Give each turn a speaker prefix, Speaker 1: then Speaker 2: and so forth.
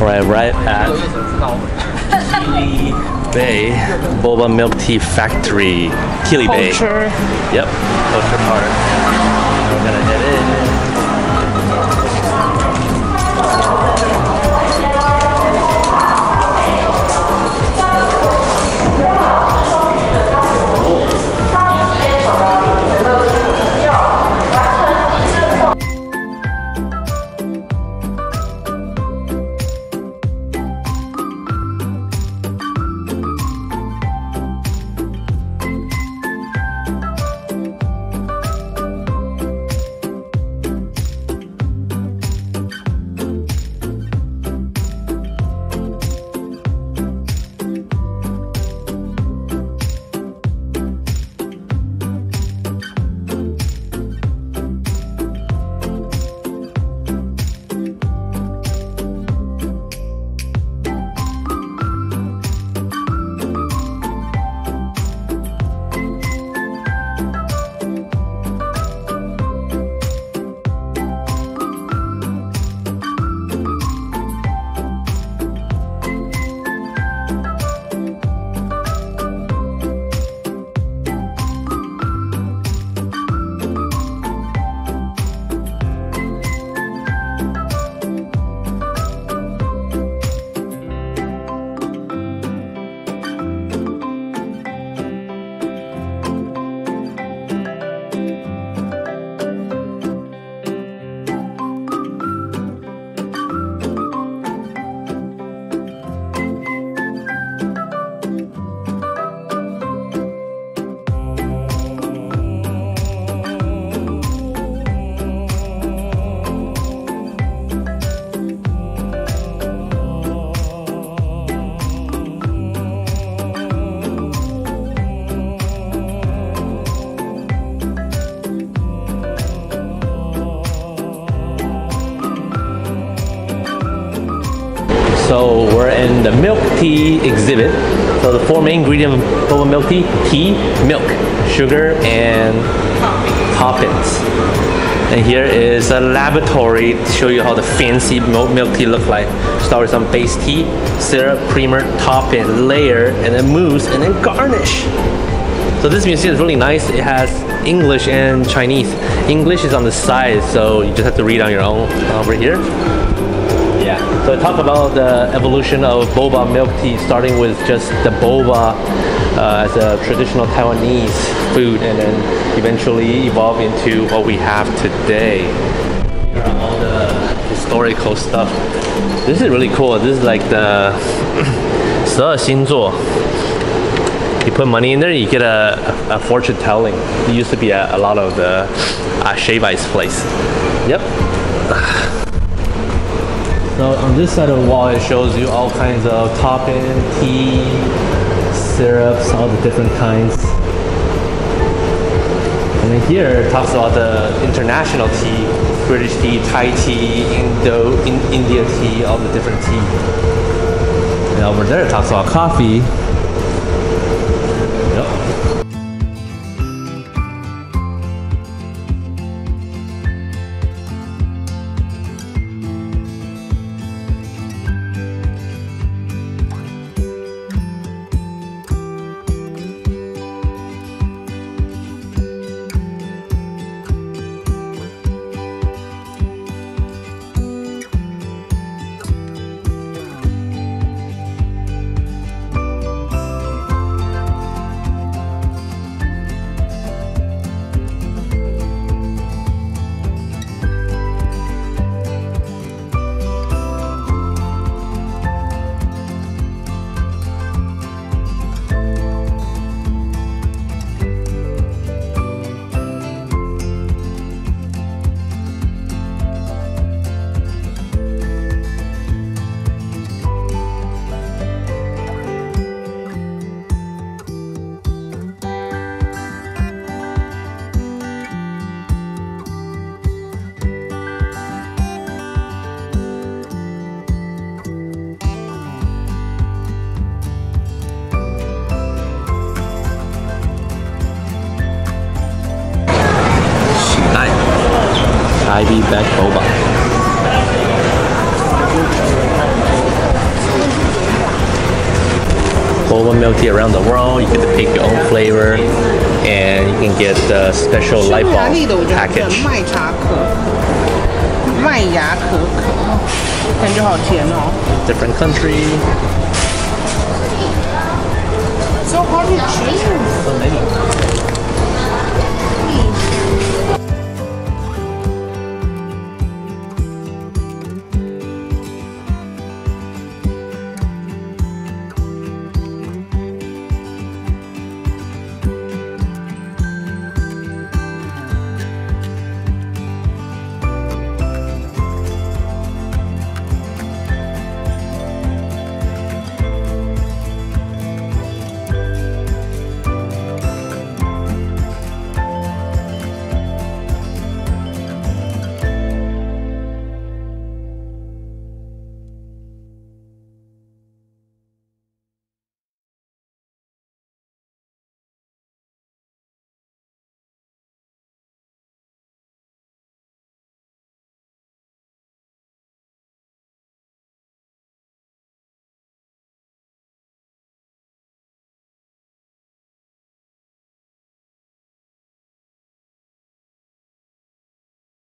Speaker 1: Right, right at Kili Bay Boba Milk Tea Factory. Kili Bay.
Speaker 2: Culture.
Speaker 1: Yep, Culture Park. Now we're gonna head in. So we're in the milk tea exhibit. So the four main ingredients of boba milk tea: tea, milk, sugar, and toppings. And here is a laboratory to show you how the fancy milk, tea look like. Start with some base tea, syrup, creamer, topping, layer, and then mousse, and then garnish. So this museum is really nice. It has English and Chinese. English is on the side, so you just have to read on your own over here. So talk about the evolution of boba milk tea, starting with just the boba uh, as a traditional Taiwanese food, and then eventually evolve into what we have today. Here are all the historical stuff. This is really cool. This is like the 12 You put money in there, you get a, a fortune telling. It used to be a, a lot of the uh, ice place. Yep. So on this side of the wall, it shows you all kinds of topping, tea, syrups, all the different kinds. And then here it talks about the international tea, British tea, Thai tea, Indo, in, India tea, all the different tea. And over there it talks about coffee. Ivy Back Boba. boba milk tea around the world. You get to pick your own flavor, and you can get the special light bulb package.
Speaker 2: 麦茶可可,麦芽可可,感觉好甜哦.
Speaker 1: Different country.
Speaker 2: So how do
Speaker 1: you choose?